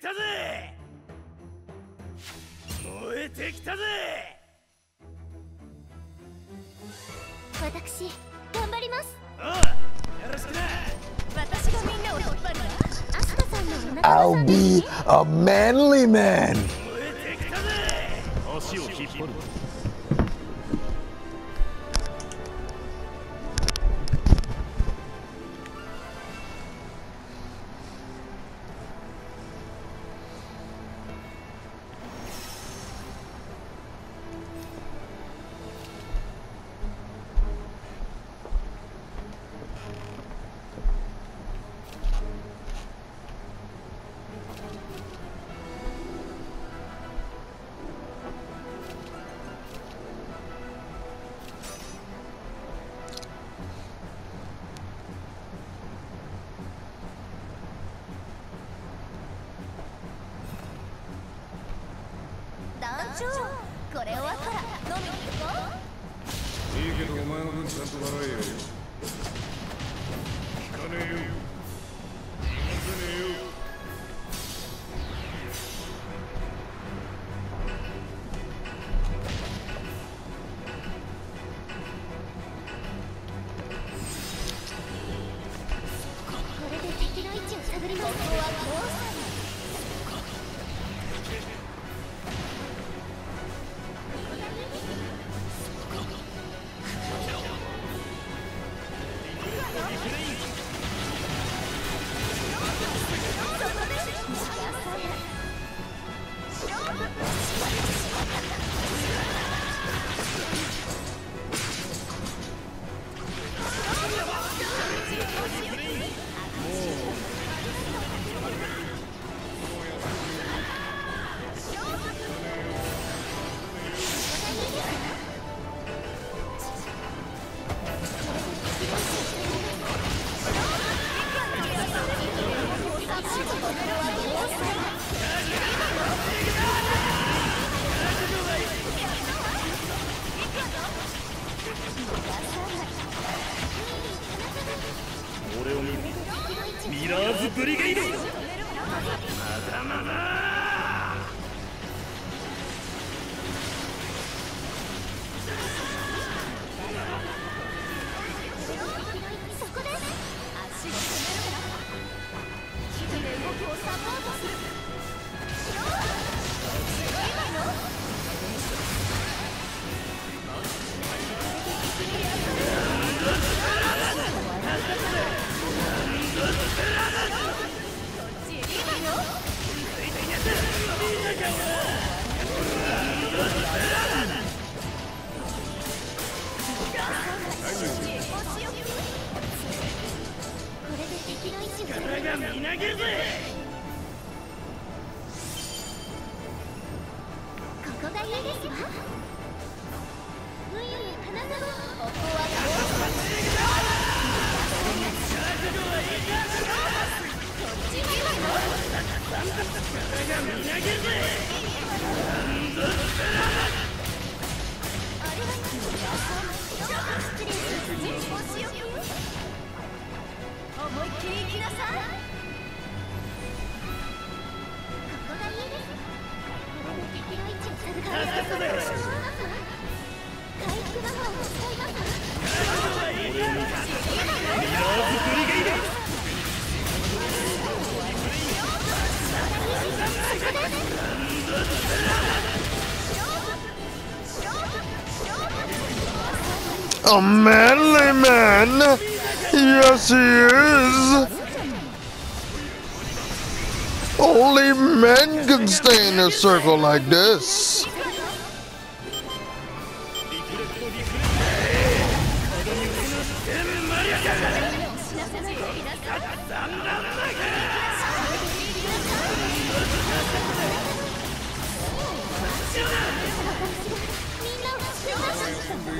きたぜ燃えてきたぜ私頑張ります。ああよろしくな。私がみんなを引っ張るわアスカさんのお腹 I'll be a manly man. これ終わったいいけどお前の分ちゃんと笑えよ聞かねえよ聞かせねえよこれで敵の位置を探ります。ここはこうこれで敵の位置を探俺が。A manly man. Yes, he is. Only men can stay in a circle like this. みんなを